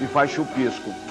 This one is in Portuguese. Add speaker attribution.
Speaker 1: e faz chupisco.